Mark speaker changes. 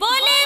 Speaker 1: ¡Boli!